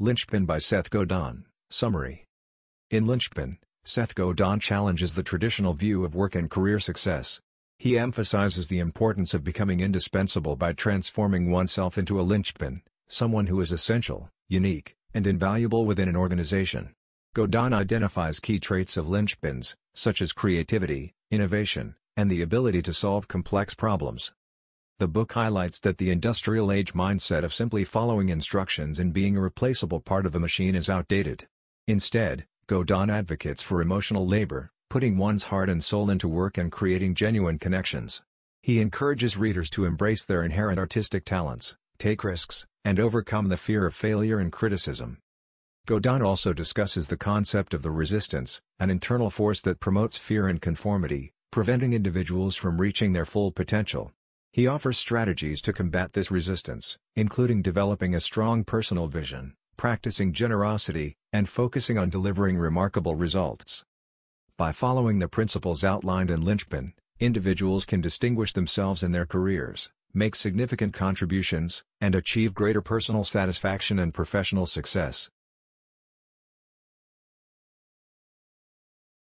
Linchpin by Seth Godin, Summary In Linchpin, Seth Godin challenges the traditional view of work and career success. He emphasizes the importance of becoming indispensable by transforming oneself into a linchpin, someone who is essential, unique, and invaluable within an organization. Godin identifies key traits of linchpins, such as creativity, innovation, and the ability to solve complex problems. The book highlights that the industrial age mindset of simply following instructions and being a replaceable part of a machine is outdated. Instead, Godin advocates for emotional labor, putting one's heart and soul into work and creating genuine connections. He encourages readers to embrace their inherent artistic talents, take risks, and overcome the fear of failure and criticism. Godin also discusses the concept of the resistance, an internal force that promotes fear and conformity, preventing individuals from reaching their full potential. He offers strategies to combat this resistance, including developing a strong personal vision, practicing generosity, and focusing on delivering remarkable results. By following the principles outlined in Linchpin, individuals can distinguish themselves in their careers, make significant contributions, and achieve greater personal satisfaction and professional success.